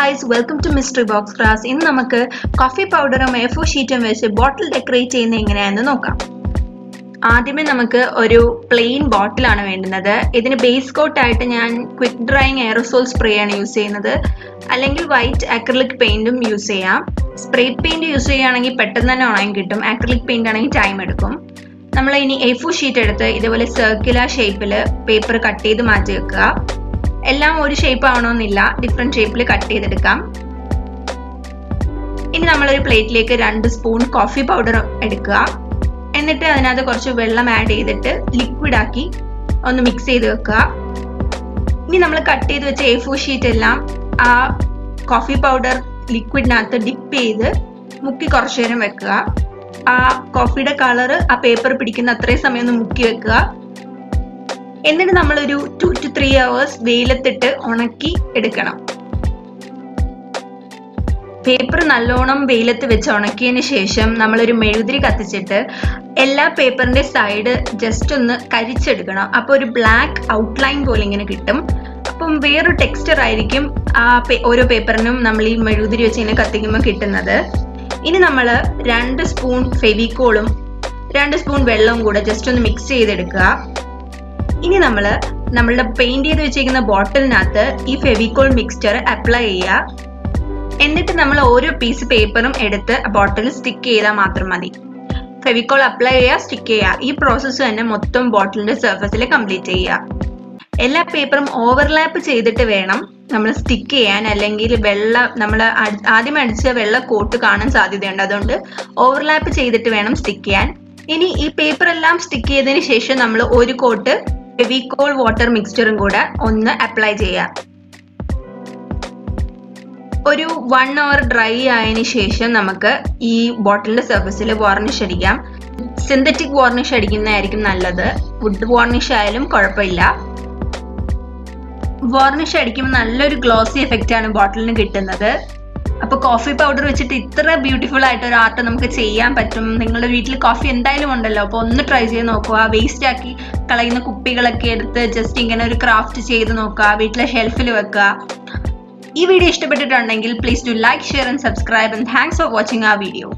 Guys welcome to mystery box class ഇന്ന് നമുക്ക് coffee പൗഡറും എ ഫോർ ഷീറ്റും വെച്ച് ബോട്ടിൽ ഡെക്കറേറ്റ് ചെയ്യുന്ന എങ്ങനെയാണെന്ന് നോക്കാം. ആദ്യമേ നമുക്ക് ഒരു പ്ലെയിൻ ബോട്ടിലാണ് വേണ്ടുന്നത്. ഇതിന് ബേസ് കോട്ടായിട്ട് ഞാൻ ക്വിക്ക് ഡ്രൈയിങ് എയറോസോൾ സ്പ്രേ ആണ് യൂസ് ചെയ്യുന്നത്. അല്ലെങ്കിൽ വൈറ്റ് അക്രലിക് പെയിന്റും യൂസ് ചെയ്യാം. സ്പ്രേ പെയിന്റ് യൂസ് ചെയ്യുകയാണെങ്കിൽ പെട്ടെന്ന് തന്നെ ഉണങ്ങി കിട്ടും. അക്രലിക് പെയിന്റ് ആണെങ്കിൽ ടൈം എടുക്കും. നമ്മൾ ഇനി എ ഫോർ ഷീറ്റ് എടുത്ത് ഇതുപോലെ സർക്കുലർ ഷേപ്പിൽ പേപ്പർ കട്ട് ചെയ്ത് മാറ്റി വെക്കുക എല്ലാം ഒരു ഷേപ്പ് ആവണമെന്നില്ല. ഡിഫറെന്റ് ഷേപ്പിൽ കട്ട് ചെയ്തെടുക്കാം. ഇനി നമ്മളൊരു പ്ലേറ്റിലേക്ക് രണ്ട് സ്പൂൺ കോഫി പൗഡർ എടുക്കുക. എന്നിട്ട് അതിനകത്ത് കുറച്ച് വെള്ളം ആഡ് ചെയ്തിട്ട് ലിക്വിഡ് ആക്കി ഒന്ന് മിക്സ് ചെയ്ത് വെക്കുക. ഇനി നമ്മൾ കട്ട് ചെയ്ത് വെച്ച എ ഫോർ ഷീറ്റ് എല്ലാം ആ കോഫി പൗഡർ ലിക്വിഡിനകത്ത് ഡിപ്പ് ചെയ്ത് മുക്കി കുറച്ചു നേരം വെക്കുക. ആ കോഫിയുടെ കളർ ആ പേപ്പർ പിടിക്കുന്ന അത്രയും സമയം ഒന്ന് മുക്കി വെക്കുക. എന്നിട്ട് നമ്മൾ ഒരു ടു ടു ത്രീ അവേഴ്സ് വെയിലത്തിട്ട് ഉണക്കി എടുക്കണം. പേപ്പർ നല്ലോണം വെയിലത്ത് വെച്ച് ഉണക്കിയതിന് ശേഷം നമ്മളൊരു മെഴുതിരി കത്തിച്ചിട്ട് എല്ലാ പേപ്പറിന്റെ സൈഡ് ജസ്റ്റ് ഒന്ന് കരിച്ചെടുക്കണം. അപ്പോൾ ഒരു ബ്ലാക്ക് ഔട്ട്ലൈൻ പോലെ ഇങ്ങനെ കിട്ടും. അപ്പം വേറൊരു ടെക്സ്ചർ ആയിരിക്കും ആ ഓരോ പേപ്പറിനും നമ്മൾ ഈ മെഴുതിരി വെച്ച് ഇങ്ങനെ കത്തിക്കുമ്പോൾ കിട്ടുന്നത്. ഇനി നമ്മൾ രണ്ട് സ്പൂൺ ഫെവിക്കോളും രണ്ട് സ്പൂൺ വെള്ളവും കൂടെ ജസ്റ്റ് ഒന്ന് മിക്സ് ചെയ്തെടുക്കുക. ഇനി നമ്മൾ നമ്മളുടെ പെയിന്റ് ചെയ്ത് വെച്ചിരിക്കുന്ന ബോട്ടിലിനകത്ത് ഈ ഫെവിക്കോൾ മിക്സ്ചർ അപ്ലൈ ചെയ്യുക. എന്നിട്ട് നമ്മൾ ഓരോ പീസ് പേപ്പറും എടുത്ത് ബോട്ടിൽ സ്റ്റിക്ക് ചെയ്താൽ മാത്രം മതി. ഫെവിക്കോൾ അപ്ലൈ ചെയ്യുക സ്റ്റിക്ക് ചെയ്യുക. ഈ പ്രോസസ്സ് തന്നെ മൊത്തം ബോട്ടിലിന്റെ സർഫസിൽ കംപ്ലീറ്റ് ചെയ്യുക. എല്ലാ പേപ്പറും ഓവർലാപ്പ് ചെയ്തിട്ട് വേണം നമ്മൾ സ്റ്റിക്ക് ചെയ്യാൻ. അല്ലെങ്കിൽ വെള്ള നമ്മൾ ആദ്യം അടിച്ച വെള്ള കോട്ട് കാണാൻ സാധ്യതയുണ്ട്. അതുകൊണ്ട് ഓവർലാപ്പ് ചെയ്തിട്ട് വേണം സ്റ്റിക്ക് ചെയ്യാൻ. ഇനി ഈ പേപ്പർ എല്ലാം സ്റ്റിക്ക് ചെയ്തതിന് ശേഷം നമ്മൾ ഒരു കോട്ട് ഫെവിക്കോൾ വാട്ടർ മിക്സ്ചറും കൂടെ ഒന്ന് അപ്ലൈ ചെയ്യുക ഒരു വൺ അവർ ഡ്രൈ ആയതിനു ശേഷം നമുക്ക് ഈ ബോട്ടിലിന്റെ സർഫസിൽ വാർണിഷ് അടിക്കാം. സിന്തറ്റിക് വാർണിഷ് അടിക്കുന്നതായിരിക്കും നല്ലത്. വുഡ് വാർണിഷ് ആയാലും കുഴപ്പമില്ല. വാർണിഷ് അടിക്കുമ്പോൾ നല്ലൊരു ഗ്ലോസി എഫക്റ്റ് ആണ് ബോട്ടിലിന് കിട്ടുന്നത്. അപ്പൊ കോഫി പൗഡർ വെച്ചിട്ട് ഇത്ര ബ്യൂട്ടിഫുൾ ആയിട്ട് ഒരു ആർട്ട് നമുക്ക് ചെയ്യാൻ പറ്റും. നിങ്ങളുടെ വീട്ടിൽ കോഫി എന്തായാലും ഉണ്ടല്ലോ. അപ്പൊ ഒന്ന് ട്രൈ ചെയ്ത് നോക്കുക. വേസ്റ്റ് ആക്കി കളയുന്ന കുപ്പികളൊക്കെ എടുത്ത് ജസ്റ്റ് ഇങ്ങനെ ഒരു ക്രാഫ്റ്റ് ചെയ്ത് നോക്കുക. വീട്ടിലെ ഷെൽഫിൽ വെക്കുക. ഈ വീഡിയോ ഇഷ്ടപ്പെട്ടിട്ടുണ്ടെങ്കിൽ please do like share and subscribe and thanks for watching ആ വീഡിയോ